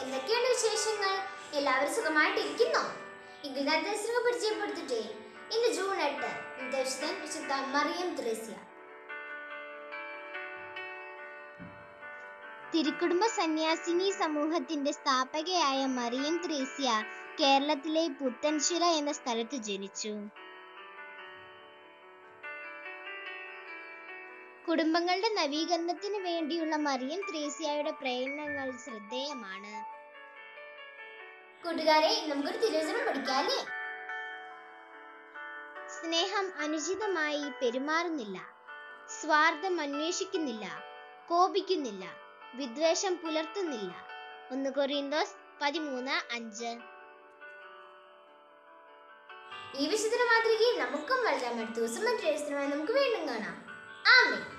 എന്തൊക്കെയുണ്ട് വിശേഷങ്ങൾ? എല്ലാവരും സുഖമായിട്ടിരിക്കുന്നോ? ഇംഗ്ലീഷ് പരിചയപ്പെടുത്തിട്ടെ ഇന്ന് ജൂൺ എട്ട് ദർശനം വിശുദ്ധ മറിയം ത്രേസ്യ. തിരുക്കുടുംബ സന്യാസിനി സമൂഹത്തിന്റെ സ്ഥാപകയായ മറിയം ത്രേസ്യ കേരളത്തിലെ പുത്തൻശില എന്ന സ്ഥലത്ത് ജനിച്ചു. കുടുംബങ്ങളുടെ നവീകരണത്തിന് വേണ്ടിയുള്ള മറിയം ത്രേസ്യയുടെ പ്രയത്നങ്ങൾ ശ്രദ്ധേയമാണ്. കൂട്ടുകാരെ നമുക്കൊരു തിരുവചനം പഠിക്കാല്ലേ? സ്നേഹം അനുചിതമായി പെരുമാറുന്നില്ല. സ്വാർത്ഥം അന്വേഷിക്കുന്നില്ല. കോപിക്കുന്നില്ല. വിദ്വേഷം പുലർത്തുന്നില്ല. ഒന്ന് കൊറിന്തോസ് പതിമൂന്ന് അഞ്ച്. ഈ വിശുദ്ധ മാതൃകയിൽ നമുക്കും വളരാൻ അടുത്ത ദിവസം മറ്റൊരു നമുക്ക് വീണ്ടും കാണാം. ആമേ